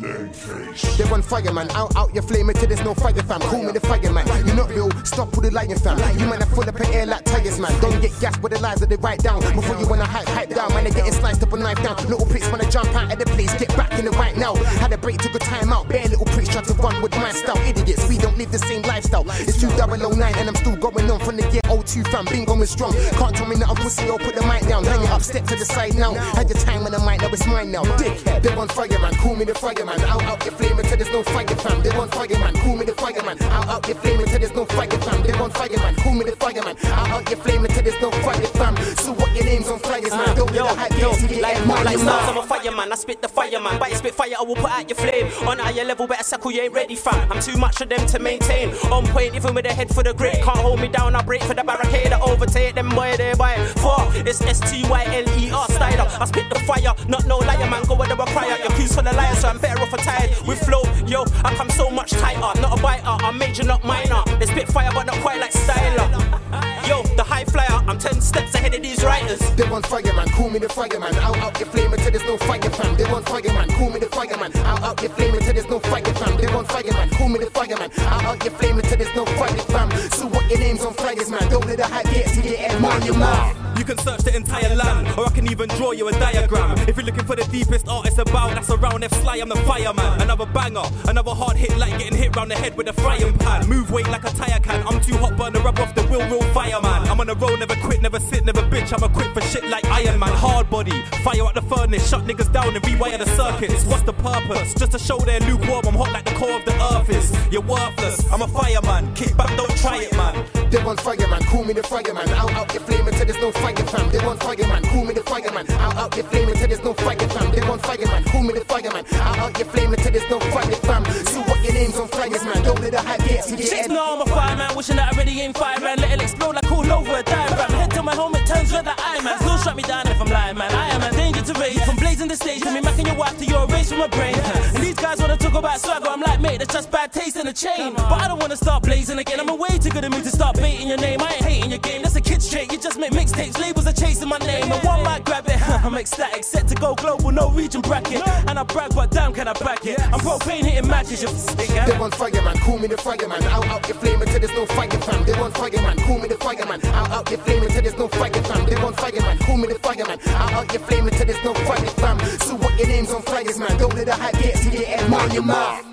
They run fireman, out, out your flame until there's no fire fam. Call me the fireman. You're not real, stop with the lying fam. You man are full up in air like tires man. Don't get gas with the lies that they write down. Before you wanna hype, hype down, man, they're getting sliced up a knife down. Little pricks wanna jump out of the place, get back in the right now. Had a break, took a time out. Bare little pricks try to run with my style. Idiots, we don't live the same lifestyle. It's 2009 and I'm still going on from the year 02 fam. Been going strong. Can't tell me that I'm pussy or put the mic down. Hang it up, step to the side now. Had your time on the mic, now it's mine now. Dickhead, they want fireman, call me the fireman. Out, out your flame until there's no fire fam. They want fireman, call me the fireman. Out, out your flame until there's no fire fam. They want fireman, call me the fireman. Out, out your flame until there's no fire fam. Your name's on flyers, man? Uh, don't Yo, hype yo, like, more like stars, I'm a fireman. I spit the fireman. You spit fire, I will put out your flame. On a higher level, better circle, you ain't ready, fam. I'm too much for them to maintain. On point, even with a head for the grip. Can't hold me down, I break for the barricade. I overtake them, boy, they buy. it. Fuck, it's S T Y L E R style. I spit the fire, not no liar, man. Go where they require. Your cues for the liar, so I'm better off a retired. With flow, yo, I come so much 10 steps ahead of these writers. They want fireman, call me the fireman. Out, out your flame until there's no fire fam. They want fireman, call me the fireman. Out, out your flame until there's no fire fam. They want fireman, call me the fireman. Out, out your flame until there's no fire fam. So what your name's on flyers, man? Don't let the hype get to your head, man. Your mouth. You can search the entire land, or I can even draw you a diagram. If you're looking for the deepest artist about, that's around F Sly, I'm the fireman. Another banger, another hard hit like getting hit round the head with a frying pan. Move weight like a tire can, I'm too hot, burn the rub off the real, real fireman. I'm on a roll, never like Iron Man. Hard body, fire out the furnace, shut niggas down and rewire the circuits. What's the purpose? Just to show they're lukewarm, I'm hot like the core of the earth is. You're worthless, I'm a fireman. Kick back, don't try it, man. They want fireman, call me the fireman. Out, out your flame until there's no fire fam. They want fireman, call me the fireman. Out, out your flame until there's no fire fam. They want fireman, call me the fireman. Out, out your flame until there's no fire fam. So what your name's on flyers, man? Don't let the hype get to your Chicks head. know I'm a fireman, wishing that I already ain't fireman. Let it explode like all over a diagram. The stage to me macking your wife to your erase from my brain. And these guys wanna talk about swagger, I'm like, mate, that's just bad taste in a chain. But I don't wanna start blazing again. I'm a way too good at me to start baiting your name. I ain't hating your game, that's a kid's trait. You just make mixtapes, labels are chasing my name. Ecstatic, set to go global, no region bracket. And I brag, but damn, can I back it? I'm propane hitting matches, you stick They want fireman, call me the fireman. Out, out your flame until there's no fire fam. They want fireman, call me the fireman. Out, out your flame until there's no fire fam. They want fireman, call me the fireman. Out, out your flame until there's no fire fam. So what your name's on flyers, man? Don't let the hype get to your head, man. Your mouth.